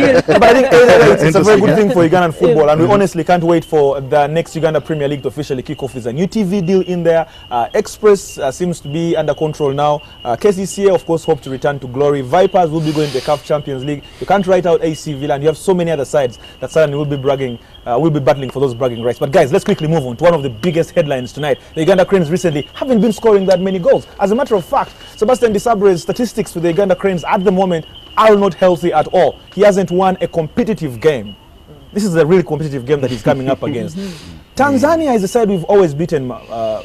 but I think either way, it's, it's a very good thing for Ugandan football, and we honestly can't wait for the next Uganda Premier League to officially kick off. There's a new TV deal in there. Uh, Express uh, seems to be under control now. Uh, KCCA, of course, hope to return to glory. Vipers will be going to the CAF Champions League. You can't write out AC Villa, and you have so many other sides that suddenly will be bragging, uh, will be battling for those bragging rights. But guys, let's quickly move on to one of the biggest headlines tonight. The Uganda Cranes recently haven't been scoring that many goals. As a matter of fact, Sebastian Desabre's statistics for the Uganda Cranes at the moment are not healthy at all. He hasn't won a competitive game. This is a really competitive game that he's coming up against. Tanzania is a side we've always beaten. Uh,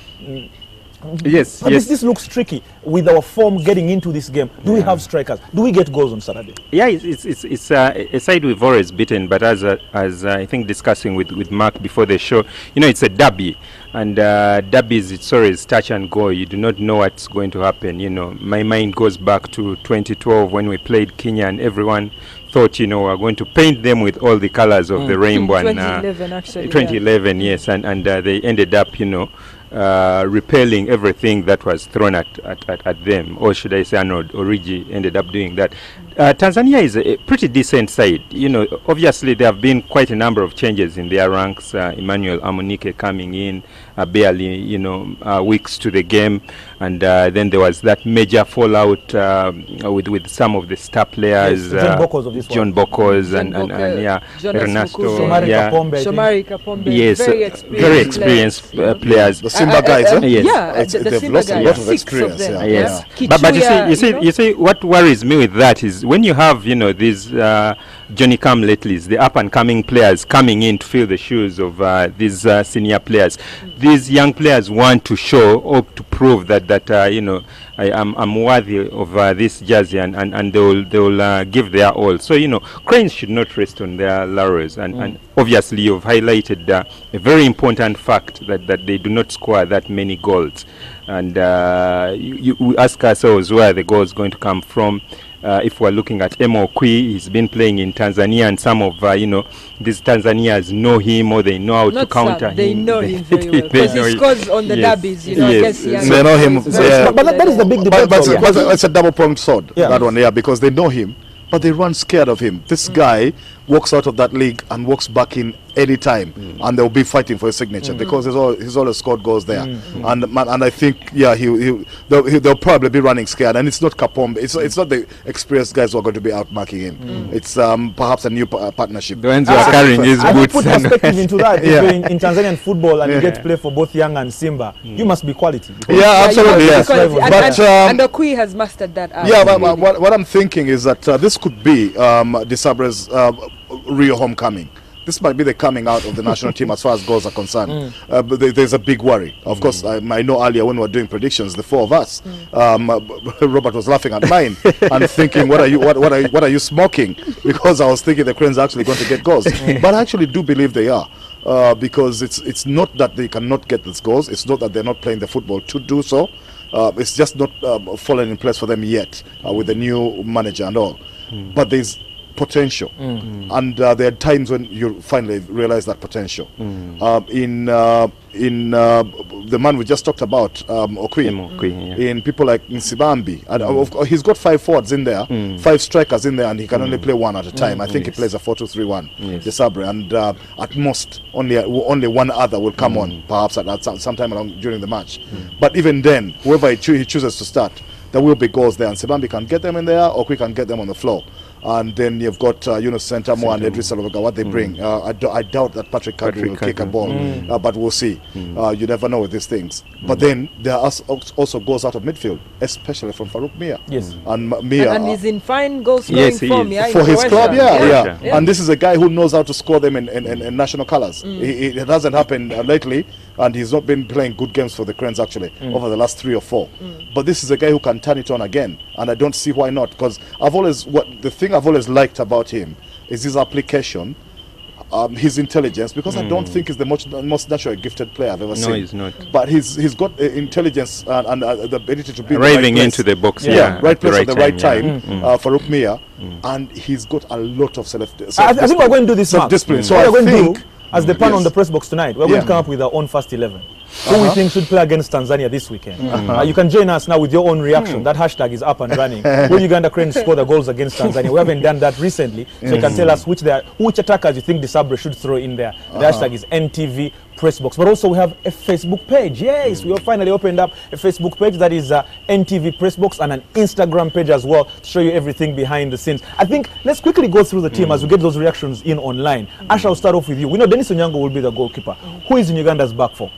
Yes, but yes. this, this looks tricky with our form getting into this game. Do we have strikers? Do we get goals on Saturday? Yeah, it's it's it's, it's uh, a side we've always beaten, but as uh, as uh, I think discussing with with Mark before the show, you know, it's a derby, and uh, derbies it's always touch and go. You do not know what's going to happen. You know, my mind goes back to 2012 when we played Kenya, and everyone thought, you know, we're going to paint them with all the colors of the rainbow. and, uh, 2011 actually. yeah. 2011, yes, and and uh, they ended up, you know, uh, repelling everything that was thrown at, at, at, at them, or should I say, Arnold Origi ended up doing that. Uh, Tanzania is a pretty decent side. You know, obviously there have been quite a number of changes in their ranks. Uh, Emmanuel Amunike coming in, uh, barely, you know, uh, weeks to the game, and uh, then there was that major fallout um, with with some of the star players, Yes, John uh, Bokos of this John one. Bokos John and, and, Bocco, and yeah, Jonas Ernesto, Mukuze. Shomari yeah. Kapombe, Shomari Kapombe, Yes, very experienced, very experienced players, uh, players. The Simba Uh, uh, guys, uh, eh? Yes. Yeah, It's- the, the they've Simba lost a lot of experience, of them. yeah. Yes, Yeah. but, but you see, you see, know? you see, what worries me with that is when you have, you know, these uh, Johnny Come latelys, the up and coming players coming in to fill the shoes of uh, these uh, senior players. These young players want to show or to prove that that uh, you know I am I'm worthy of uh, this jersey, and and, and they will they will uh, give their all. So you know, Cranes should not rest on their laurels, and, and obviously you've highlighted uh, a very important fact that that they do not score that many goals, and uh, you, you, we ask ourselves where the goals going to come from. Uh, if we're looking at Emo Okwi, he's been playing in Tanzania, and some of uh, you know these Tanzanians know him or they know how to counter some, they him. know him very well. they Because know he him. scores on the Yes. derbies, you know, Yes. against young They know him, so yeah. But, but that, that is the big debate. But, but, though, but yeah. it's a double pronged sword, Yeah. that one, yeah, because they know him, but they run scared of him. This guy walks out of that league and walks back in any time, and they'll be fighting for his signature because he's, all, he's always scored goals there. And man, and I think, yeah, he, he, they'll, he, they'll probably be running scared. And it's not Kapombe, it's, it's not the experienced guys who are going to be outmarking him. It's um, perhaps a new pa- uh, partnership. The ones who are carrying his I would boots. put perspective into that. If Yeah. you're in, in Tanzanian football and you get to play for both Young and Simba, you must be quality. Yeah, absolutely, know, yes. because- and, But, and, um, and Okwi has mastered that. art, Yeah, but, but what, what I'm thinking is that uh, this could be um, Desabre's uh, real homecoming. This might be the coming out of the national team as far as goals are concerned. Uh, but there- there's a big worry. Of course, I, I know earlier when we were doing predictions, the four of us, um, uh, Robert was laughing at mine and thinking, "What are you? What, what are you? What are you smoking?" Because I was thinking the Cranes are actually going to get goals, but I actually do believe they are. Uh, because it's it's not that they cannot get these goals. It's not that they're not playing the football to do so. Uh, it's just not um, fallen in place for them yet uh, with the new manager and all. But there's potential, and uh, there are times when you finally realize that potential. Um, in uh, in uh, the man we just talked about, um, Okwi, Emo Okwi, yeah. in people like Nsibambi, and uh, he's got five forwards in there, five strikers in there, and he can only play one at a time. I think he plays a four-two-three-one, Yes. Desabre, and uh, at most only only one other will come on, perhaps at, at some sometime along during the match. But even then, whoever he, choo- he chooses to start, there will be goals there, and Nsibambi can get them in there, or we can get them on the floor. And then you've got uh, Yunus Sentamu and Idris Salvaga, what they bring. Uh, I, do, I doubt that Patrick Kadri Patrick will kick a Kadri. ball, uh, but we'll see. Uh, you never know with these things. But then there are also goals out of midfield, especially from Farouk Miya. Yes. And Miya. and, and he's in fine goal scoring Yes, form, yeah, for his Croatia. club, yeah, yeah, Yeah. And this is a guy who knows how to score them in, in, in, in national colors. It, it hasn't happened uh, lately, and he's not been playing good games for the Cranes actually over the last three or four. But this is a guy who can turn it on again, and I don't see why not. Because I've always what the thing I've always liked about him is his application. Um, his intelligence, because I don't think he's the most, most naturally gifted player I've ever No, seen. he's not. But he's he's got uh, intelligence and, and uh, the ability to be in the Arriving right into place. the box, Yeah, yeah, right at the place at the right time, yeah. Mm. uh, for Miya, and he's got a lot of self. I, I think we're going to do this, Mark. Self-discipline. So what I going to think- do, as the pan on the press box tonight, we're going Yeah. to come up with our own first 11. Who we think should play against Tanzania this weekend. Mm. Uh, you can join us now with your own reaction. Mm. That hashtag is up and running. Will Uganda Cranes score the goals against Tanzania? We haven't done that recently, so you can mm. tell us which they are, which attackers you think Desabre should throw in there. The uh-huh. hashtag is NTV Pressbox. But also we have a Facebook page. Yes, we have finally opened up a Facebook page that is uh, NTV Pressbox and an Instagram page as well to show you everything behind the scenes. I think let's quickly go through the team as we get those reactions in online. Asha, I'll start off with you. We know Dennis Onyango will be the goalkeeper. Who is in Uganda's back for?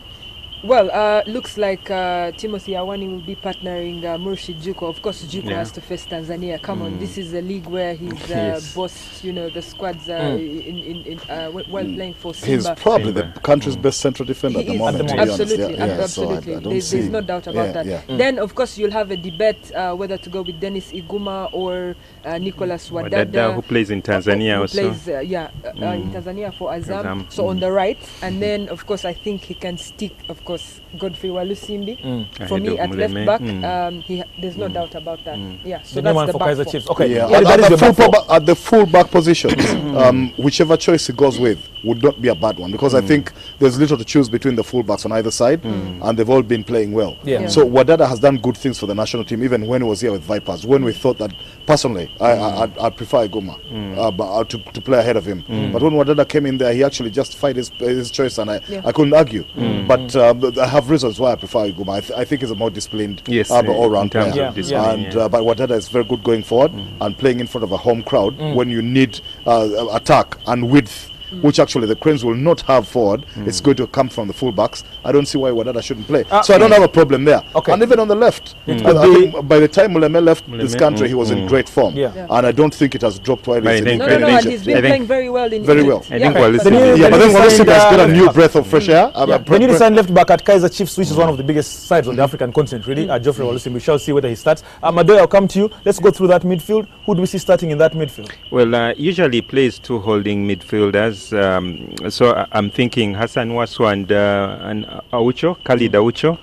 Well, uh, looks like uh, Timothy Awany will be partnering uh, Murshid Juuko. Of course, Juuko Yeah. has to face Tanzania. Come on, this is a league where he's uh, Yes. bossed, you know, the squads uh, in, in, in, uh, wh- while playing for He's Simba. probably the Simba. country's best central defender at the moment. to be honest. absolutely, Yeah, ab- yeah, so I- absolutely. I there's, there's no doubt about yeah, that. yeah. Then, of course, you'll have a debate uh, whether to go with Dennis Iguma or uh, Nicholas Wadada, Wadada, who plays in Tanzania who also. plays, uh, yeah, in Tanzania for Azam. Azam, So on the right, and then of course I think he can stick, of course, Godfrey Walusimbi. For me at left back, Mm. um, he ha- there's no doubt about that. Yeah, so the that's the for back Kaiser four. Chiefs. Okay, Yeah, yeah, at, at is the full back four. at the full back position, um, whichever choice he goes with would not be a bad one because I think there's little to choose between the fullbacks on either side, and they've all been playing well. Yeah. Yeah. So Wadada has done good things for the national team, even when he was here with Vipers. When we thought that, personally, I, I, I'd, I'd prefer Iguma uh, uh, to, to play ahead of him. But when Wadada came in there, he actually justified his, his choice, and I, Yeah. I couldn't argue. But uh, I have reasons why I prefer Iguma. I, th- I think he's a more disciplined, Yes, uh, uh, all-round player. of discipline, and uh, but Wadada is very good going forward and playing in front of a home crowd when you need uh, attack and width. Which actually the Cranes will not have forward. It's going to come from the fullbacks. I don't see why Wadada shouldn't play. Ah, so I don't have a problem there. Okay. And even on the left, I, I think by the time Muleme left this country, mm, he was in mm. great form. Yeah. Yeah. And I don't think it has dropped while But I in think- No, no, no, and Egypt. he's Yeah. been playing very well in Very well. I think Walusimbi- The new- Yeah, the but then new has got a uh, new breath of fresh air. Uh, Yeah. pre- The newly pre- left back at Kaiser Chiefs, which is one of the biggest sides on the African continent, really. Uh, Geoffrey Walusimbi. We shall see whether he starts. Uh, Madoya, I'll come to you. Let's go through that midfield. Who do we see starting in that midfield? Well, uh, usually plays two holding midfielders. Um, so I- I'm thinking Hassan Wasswa and, uh, and Aucho, Khalid Aucho,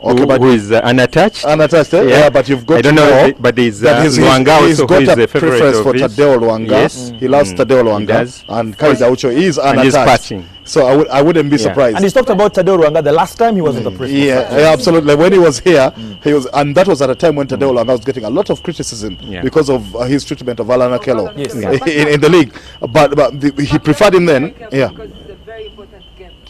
Okay, who, but- who is uh, unattached. Unattached, eh? yeah. but you've got I don't to know, know it- but there's that uh, he's, Lwanga he's also, got who is a the preference for his. Tadeo Lwanga. Yes. He loves Mm. Tadeo He Lwanga. does. And Khalid Aucho is And unattached. he's patching. So I, would, I wouldn't be Yeah. surprised. And he's talked about Tadeo Lwanga the last time he was in the press. Yeah, yeah, absolutely. When he was here, he was, and that was at a time when Tadeo Lwanga was getting a lot of criticism Yeah. because of uh, his treatment of Alan Akello Yes. Yeah. in, in the league. But, but the, he preferred him then. Yeah,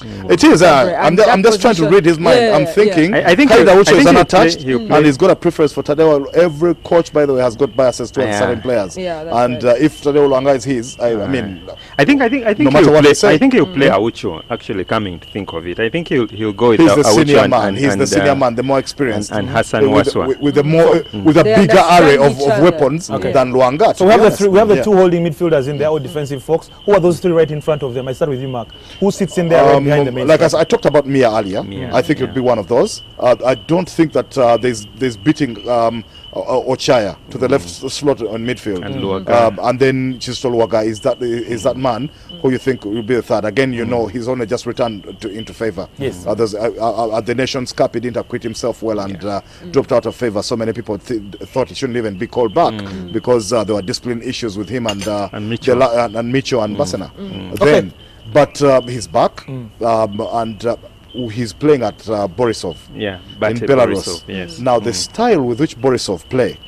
Because it's a very important game. it is. Uh, I'm, and ju- I'm just trying to read his mind. Yeah, I'm yeah. thinking. I- I think Khalid he'll- I Aucho is think unattached, play- and he's got a preference for Tadeo. Every coach, by the way, has got biases towards Yeah. certain players. Yeah, and right. uh, if Tadeo Lwanga is his, I, I mean, I think I think I think No matter he'll what play, they say. I think he'll play Aucho. Actually, coming to think of it, I think he'll he'll go with he's the Aucho senior and, man. and, he's the senior uh, man, the more experienced. and, and Hassan with, Wasswa. with, with a more with a They bigger array of, of weapons than Lwanga. So we have the three, we have the two holding midfielders in there, all defensive folks. Who are those three right in front of them? I start with you, Mark. Who sits in there right behind the main? Like I, striker? said, I talked about Miya earlier. Miya, I think it would be one of those. Uh, I don't think that uh, there's there's beating um, O- O- Ochaya to the left slot on midfield. And Luwaga. Um, and then Kizito Luwaga is that is that man who you think will be the third. Again, you know he's only just returned to, into favour. Yes. Others, uh, uh, at the Nations Cup, he didn't acquit himself well and uh, dropped out of favour. So many people th- thought he shouldn't even be called back because uh, there were discipline issues with him and uh, And Micho. and, and Micho and Basena. Then, but uh, he's back um, and uh, he's playing at uh, Borisov yeah, in Belarus. Borisov, yes. Now, the style with which Borisov play,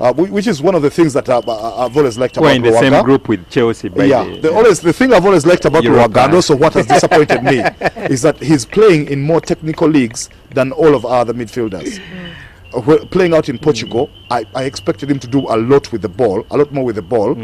uh, which is one of the things that uh, uh, I've always liked Who are about in the Luanga. same group with Chelsea. By yeah, the, the, always the thing I've always liked about Europa. Luanga, and also what has disappointed me, is that he's playing in more technical leagues than all of our other midfielders. Uh, playing out in Portugal, I, I expected him to do a lot with the ball, a lot more with the ball,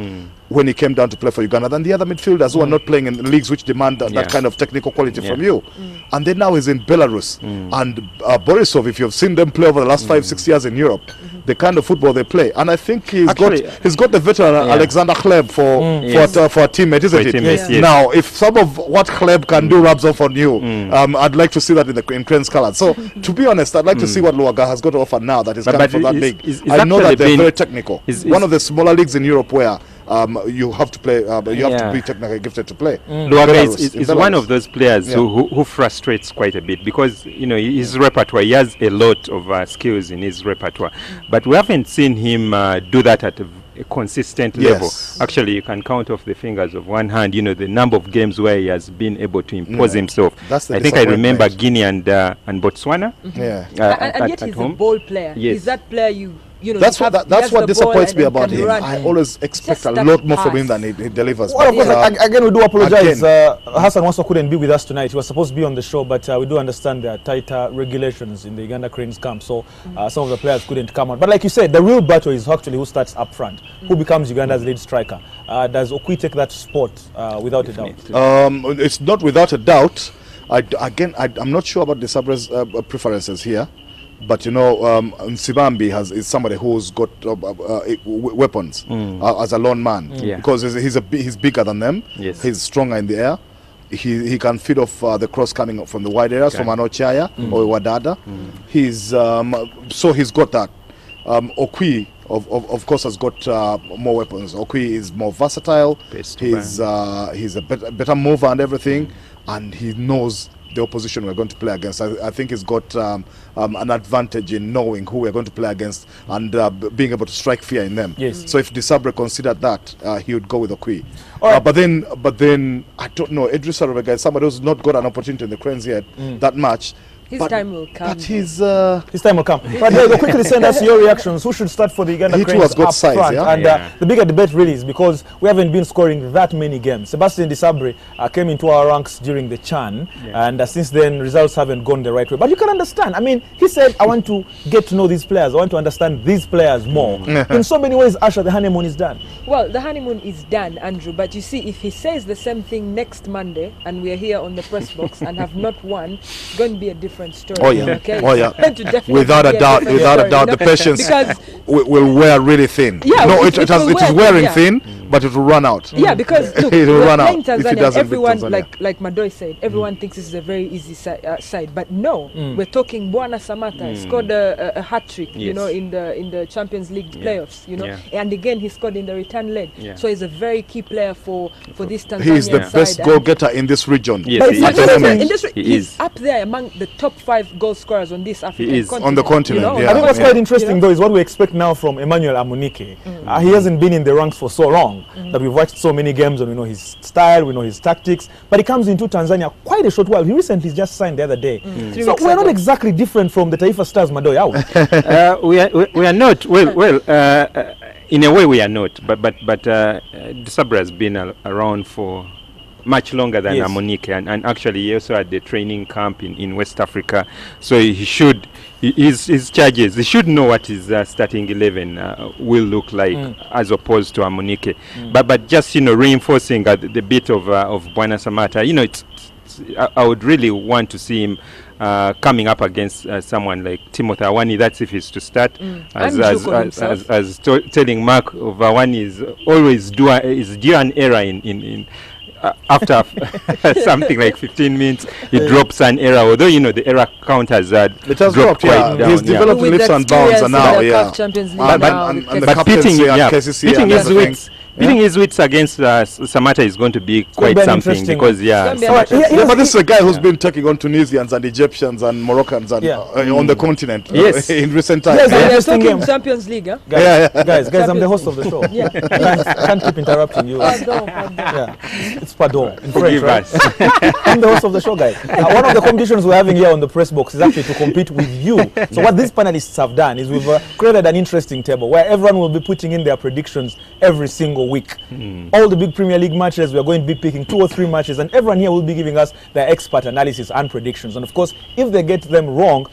when he came down to play for Uganda than the other midfielders who are not mm. playing in leagues which demand that, that kind of technical quality Yeah. from you. Mm. And then now he's in Belarus. Mm. And uh, Borisov, if you've seen them play over the last five, six years in Europe, mm-hmm. the kind of football they play. And I think he's Actually, got he's got the veteran uh, yeah. Alexander Hleb for, for, Yes. a, for a teammate, isn't For a it? teammate, yes. Now, if some of what Hleb can do rubs off on you, um, I'd like to see that in the in Crane's colours. So, to be honest, I'd like to see what Luwaga has got to offer now that he's But- coming but for that is- league. is- is I know that they're very technical. is- One of the smaller leagues in Europe where um, you have to play, uh, you have Yeah. to be technically gifted to play. Luwaga Belarus, is, is, one of those players who, who, who frustrates quite a bit because you know his repertoire. He has a lot of uh, skills in his repertoire, but we haven't seen him uh, do that at a a consistent Yes. level. Actually, you can count off the fingers of one hand. You know the number of games where he has been able to impose Yeah. himself. That's the I think I remember. Guinea and uh, and Botswana. Yeah. uh, and, and at- yet at he's home. a ball player. Yes. He's that player you you know. That's what that, that's what disappoints me about him. run. I always expect Just a lot more from him than he, he delivers. Well, of But, course, uh, again, we do apologize. again- Uh, Hassan Wasswa couldn't be with us tonight. He was supposed to be on the show, but uh, we do understand there are tighter regulations in the Uganda Cranes camp, so uh, some of the players couldn't come out. But like you said, the real battle is actually who starts up front, who becomes Uganda's lead striker. Uh, does Okwi take that spot uh, without a doubt? Um, it's not without a doubt. I d again, I, am not sure about Desabre's uh, preferences here, but you know, um, Nsibambi has is somebody who's got uh, uh, uh, weapons uh, as a lone man Yeah. because he's, he's a he's bigger than them. Yes. he's stronger in the air. He, he can feed off uh, the cross coming from the wide areas from Okay. Anochaya or Wadada. He's um, so he's got that. Um, Okwi, of, of, of course, has got uh, more weapons. Okwi is more versatile. To He's uh, he's a better, better mover and everything, and he knows the opposition we're going to play against. I, I think he's got um, um, an advantage in knowing who we're going to play against and uh, being able to strike fear in them. Yes. So if Desabre considered that, uh, he would go with Okwi. All right. Uh, but then, but then I don't know. Idris Arabega is somebody who's not got an opportunity in the Cranes yet that much. His but, time will come. But he's. Uh, His time will come. But Diego, quickly send us your reactions. Who should start for the Uganda He too Cranes has got up size, front? yeah? And Yeah. Uh, the bigger debate really is because we haven't been scoring that many games. Sebastian Desabre uh, came into our ranks during the Chan, Yeah. and uh, since then results haven't gone the right way. But you can understand. I mean, he said, "I want to get to know these players. I want to understand these players more." In so many ways, Asha, the honeymoon is done. Well, the honeymoon is done, Andrew. But you see, if he says the same thing next Monday, and we're here on the press box and have not won, it's going to be a different story. Oh, yeah. Okay. Oh, yeah. It's going to definitely without a doubt, without a doubt, the know? patience will, will wear really thin. Yeah, no, it- it, it, has, it is wearing yeah. thin, but it will run out. Yeah, because look, It will we're run playing out if it Tanzania. doesn't Everyone, Tanzania. like like Madoy said, everyone thinks this is a very easy si- uh, side, but no, Mm. we're talking Mbwana Samatta he scored a, a, a hat trick, you know, in the in the Champions League playoffs, you know, Yeah. and again he scored in the return leg. Yeah. So he's a very key player for for this Tanzania He is the side. best goal getter in this region. Yes, he it's is. not At the just moment. in this, He he's is. up there among the top five goal scorers on this African is. continent. On the continent, you know? yeah. I think what's quite interesting though is what we expect now from Emmanuel Amunike. Uh, he hasn't been in the ranks for so long that we've watched so many games and we know his style, we know his tactics. But he comes into Tanzania quite a short while. He recently just signed the other day. Three So weeks we're not exactly different from the Taifa Stars Madoy out. uh, we, are, we, we are not well well uh, uh, in a way we are not but but but uh, Sabra has been a, around for much longer than Yes. Amunike and, and actually he also had the training camp in, in West Africa. So he should he- his, his charges he should know what his uh, starting 11 uh, will look like as opposed to Amunike but but just you know reinforcing uh, the, the bit of uh, of Mbwana Samatta you know it's, it's I, I would really want to see him uh, coming up against uh, someone like Timothy Awany, that's if he's to start. As, as, as, as, as to- telling Mark Awany is always do a, is due an error in, in, in uh, after something like 15 minutes, he drops an error. Although you know the error count has uh, It has dropped dropped, yeah. down. He's yeah. developed With leaps and bounds experience and now, yeah. CAF Champions League And- now, and- with and the but captaincy beating, yeah, KCCA beating his wits, beating his wits against uh, S- Samatta is going to be quite be something because yeah, be an All right, Yeah, but this is a guy who's been taking on Tunisians and Egyptians and Moroccans and Yeah. uh, on the continent uh, in recent times. Yes, So Yeah. Interesting talking game. Champions League, huh? Guys, Yeah, yeah. guys, guys, I'm the host of the show. Yeah. I can't keep interrupting you. Pardon, pardon. Yeah, it's pardon in French, right? I'm the host of the show, guys. Uh, one of the competitions we're having here on the press box is actually to compete with you. So what these panelists have done is we've uh, created an interesting table where everyone will be putting in their predictions every single week. All the big Premier League matches, we are going to be picking two or three matches, and everyone here will be giving us their expert analysis and predictions. And of course, if they get them wrong,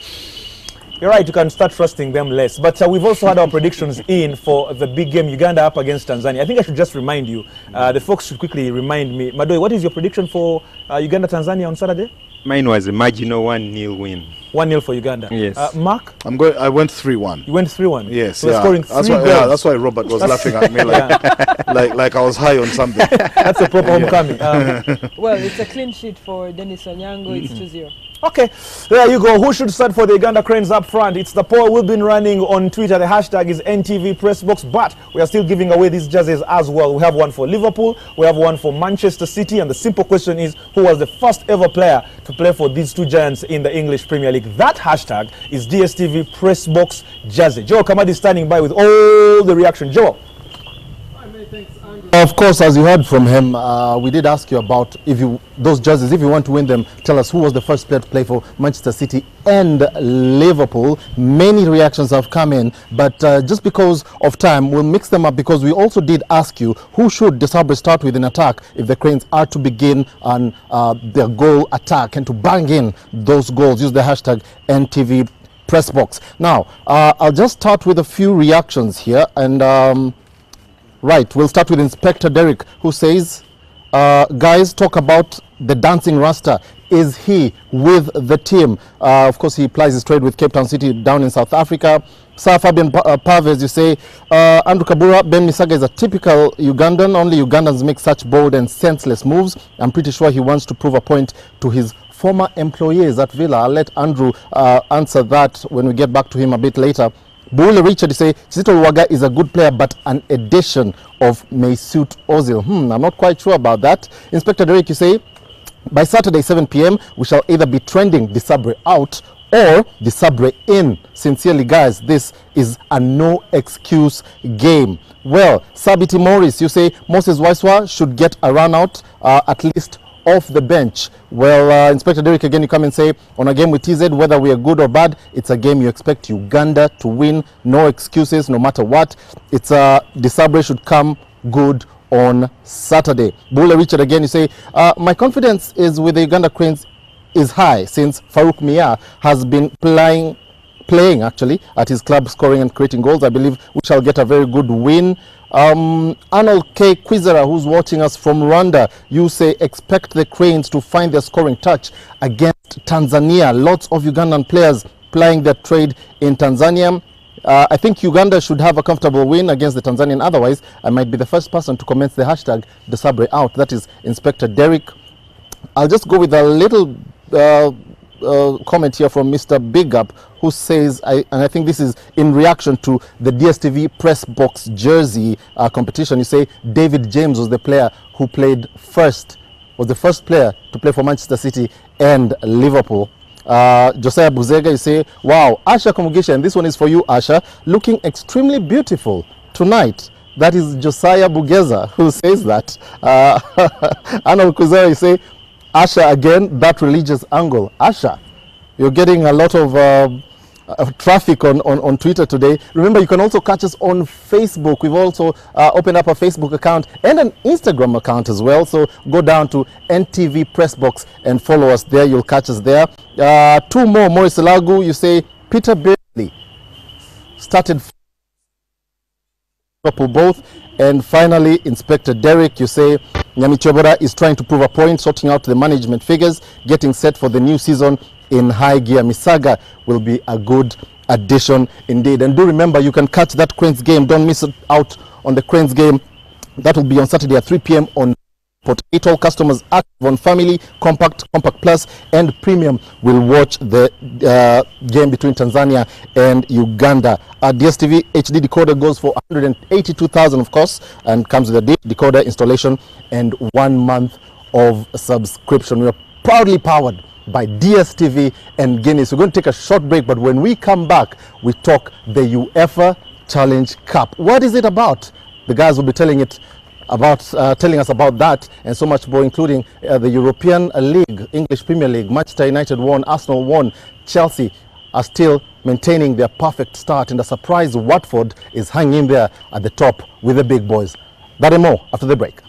you're right, you can start trusting them less. But uh, we've also had our predictions in for the big game, Uganda up against Tanzania. I think I should just remind you, uh, the folks should quickly remind me. Madoi, what is your prediction for uh, Uganda Tanzania on Saturday? Mine was a marginal one nil win. 1 0 for Uganda. Yes. Uh, Mark, I'm going. I went three one. you went 3 1. Yes, So we're yeah. scoring three that's why. goals. Yeah, that's why Robert was laughing at me like, like, like I was high on something. That's a proper homecoming. Um, Well, it's a clean sheet for Dennis Onyango. It's 2 0. Okay, there you go. Who should start for the Uganda Cranes up front? It's the poll we've been running on Twitter. The hashtag is NTV Pressbox, but we are still giving away these jerseys as well. We have one for Liverpool, we have one for Manchester City, and the simple question is who was the first ever player to play for these two giants in the English Premier League? That hashtag is DSTV Pressbox Jersey. Joe Kamadi standing by with all the reaction. Joe. Of course, as you heard from him, uh, we did ask you about if you those jerseys, if you want to win them, tell us who was the first player to play for Manchester City and Liverpool. Many reactions have come in, but uh, just because of time, we'll mix them up because we also did ask you who should Desabre start with in attack if the Cranes are to begin on uh, their goal attack and to bang in those goals. Use the hashtag NTV press box. Now, uh, I'll just start with a few reactions here and. Um, Right, we'll start with Inspector Derek, who says, uh, guys, talk about the dancing Rasta. Is he with the team? Uh, of course, he plies his trade with Cape Town City down in South Africa. Sir Fabian uh, you say, uh, Andrew Kabura, Ben Misagga is a typical Ugandan. Only Ugandans make such bold and senseless moves. I'm pretty sure he wants to prove a point to his former employees at Villa. I'll let Andrew uh, answer that when we get back to him a bit later. Bule Richard say Kizito Luwaga is a good player but an addition of Mesut Ozil. Hmm, I'm not quite sure about that. Inspector Derek you say by Saturday 7 p.m. we shall either be trending Desabre out or Desabre in. Sincerely guys, this is a no excuse game. Well, Sabiti Morris, you say Moses Waiswa should get a run out uh, at least off the bench. Well, uh, Inspector Derek, again, you come and say on a game with TZ, whether we are good or bad, it's a game you expect Uganda to win. No excuses, no matter what. It's uh, Desabre should come good on Saturday. Bula Richard, again, you say, uh, my confidence is with the Uganda Cranes is high since Farouk Miya has been playing playing actually at his club scoring and creating goals i believe we shall get a very good win um, arnold k quizera who's watching us from rwanda you say expect the cranes to find their scoring touch against tanzania lots of ugandan players playing their trade in tanzania uh, I think Uganda should have a comfortable win against the Tanzanian. Otherwise, I might be the first person to comment the hashtag Desabre out. That is Inspector Derek I'll just go with a little uh, uh, comment here from Mr. Big Up, who says, I, and I think this is in reaction to the DSTV press box jersey uh, competition. You say David James was the player who played first, was the first player to play for Manchester City and Liverpool. Uh, Josiah Buzega, you say, wow, Asha Komugisha, and this one is for you, Asha, looking extremely beautiful tonight. That is Josiah Bugeza who says that. Uh, Arnold Kuzera, you say, Asha again, that religious angle. Asha, you're getting a lot of uh, uh, traffic on, on, on Twitter today. Remember, you can also catch us on Facebook. We've also uh, opened up a Facebook account and an Instagram account as well. So go down to NTV Pressbox and follow us there. You'll catch us there. Uh, two more. Morris Lagu, you say Peter Bailey started Liverpool both. And finally, Inspector Derek, you say Nyamityobora is trying to prove a point, sorting out the management figures, getting set for the new season in high gear. Misagga will be a good addition indeed. And do remember, you can catch that Cranes game. Don't miss out on the Cranes game. That will be on Saturday at 3 p.m. on All customers active on family compact compact plus and premium will watch the uh, game between tanzania and uganda uh, dstv hd decoder goes for 182000 of course and comes with a de- decoder installation and one month of subscription we are proudly powered by DSTV and Guinness. We're going to take a short break, but when we come back, we talk the UEFA Challenge Cup. What is it about? The guys will be telling it about uh, telling us about that and so much more, including uh, the European League, English Premier League. Manchester United won, Arsenal won, Chelsea are still maintaining their perfect start, and a surprise Watford is hanging there at the top with the big boys. That and more after the break.